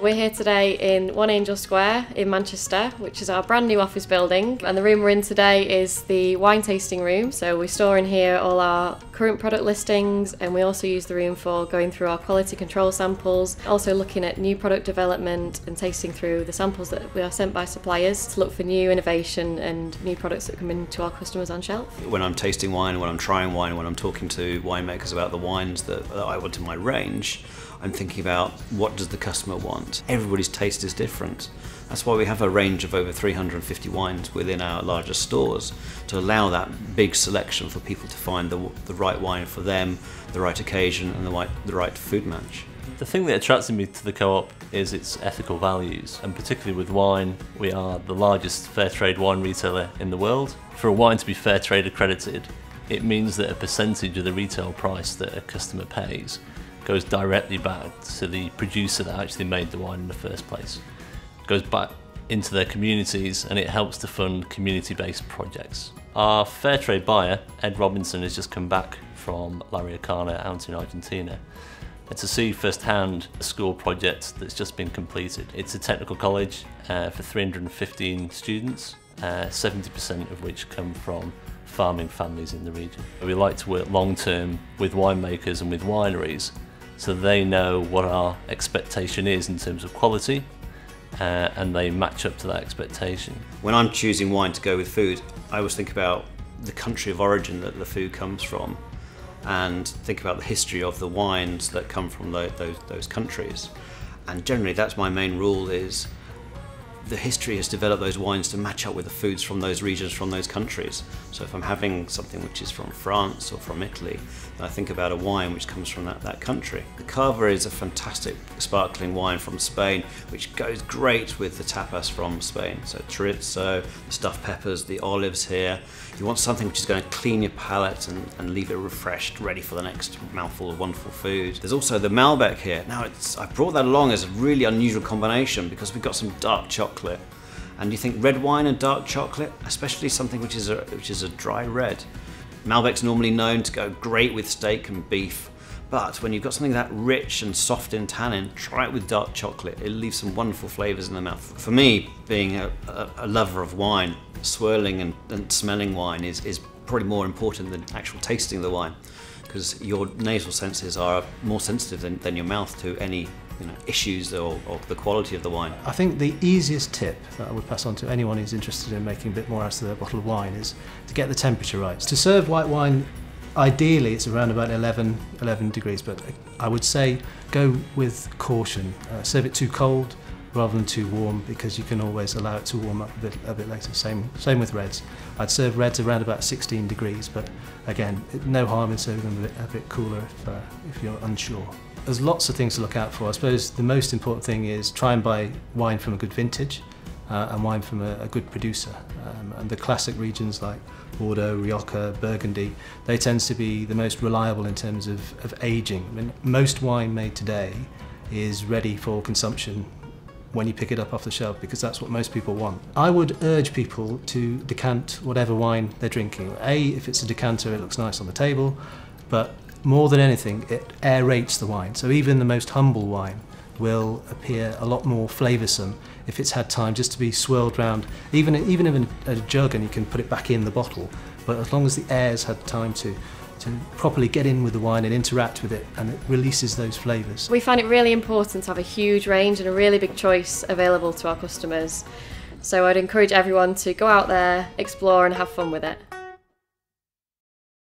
We're here today in One Angel Square in Manchester, which is our brand new office building. And the room we're in today is the wine tasting room. So we store in here all our current product listings, and we also use the room for going through our quality control samples, also looking at new product development and tasting through the samples that we are sent by suppliers to look for new innovation and new products that come into our customers on shelf. When I'm tasting wine, when I'm trying wine, when I'm talking to winemakers about the wines that, that I want in my range, I'm thinking about what does the customer want. Everybody's taste is different. That's why we have a range of over 350 wines within our larger stores to allow that big selection for people to find the, the right wine for them, the right occasion, and the right, the right food match. The thing that attracted me to the co-op is its ethical values, and particularly with wine, we are the largest fair trade wine retailer in the world. For a wine to be fair trade accredited, it means that a percentage of the retail price that a customer pays goes directly back to the producer that actually made the wine in the first place. It goes back into their communities and it helps to fund community-based projects. Our fair trade buyer, Ed Robinson, has just come back from La Riojana out in Argentina and to see firsthand a school project that's just been completed. It's a technical college uh, for 315 students, 70% uh, of which come from farming families in the region. We like to work long term with winemakers and with wineries so they know what our expectation is in terms of quality uh, and they match up to that expectation. When I'm choosing wine to go with food, I always think about the country of origin that the food comes from and think about the history of the wines that come from those, those countries. And generally that's my main rule is the history has developed those wines to match up with the foods from those regions, from those countries. So if I'm having something which is from France or from Italy, I think about a wine which comes from that, that country. The Cava is a fantastic sparkling wine from Spain, which goes great with the tapas from Spain. So chorizo, the stuffed peppers, the olives here. You want something which is going to clean your palate and, and leave it refreshed, ready for the next mouthful of wonderful food. There's also the Malbec here. Now, it's I brought that along as a really unusual combination because we've got some dark chocolate chocolate. And you think red wine and dark chocolate, especially something which is a, which is a dry red. Malbec's normally known to go great with steak and beef, but when you've got something that rich and soft in tannin, try it with dark chocolate. It leaves some wonderful flavors in the mouth. For me, being a, a, a lover of wine, swirling and, and smelling wine is, is probably more important than actual tasting the wine because your nasal senses are more sensitive than, than your mouth to any you know, issues or, or, the quality of the wine. I think the easiest tip that I would pass on to anyone who's interested in making a bit more out of their bottle of wine is to get the temperature right. To serve white wine, ideally it's around about 11, 11 degrees, but I would say go with caution. Uh, serve it too cold rather than too warm because you can always allow it to warm up a bit, a bit later. Same, same with reds. I'd serve reds around about 16 degrees, but again, no harm in serving them a bit, a bit cooler if, uh, if you're unsure. There's lots of things to look out for. I suppose the most important thing is try and buy wine from a good vintage uh, and wine from a, a good producer. Um, and the classic regions like Bordeaux, Rioja, Burgundy, they tend to be the most reliable in terms of, of aging. I mean, most wine made today is ready for consumption when you pick it up off the shelf because that's what most people want. I would urge people to decant whatever wine they're drinking. A, if it's a decanter, it looks nice on the table, but more than anything, it aerates the wine. So even the most humble wine will appear a lot more flavoursome if it's had time just to be swirled round, even, even in a jug and you can put it back in the bottle. But as long as the air's had time to, to properly get in with the wine and interact with it and it releases those flavours. We find it really important to have a huge range and a really big choice available to our customers. So I'd encourage everyone to go out there, explore and have fun with it.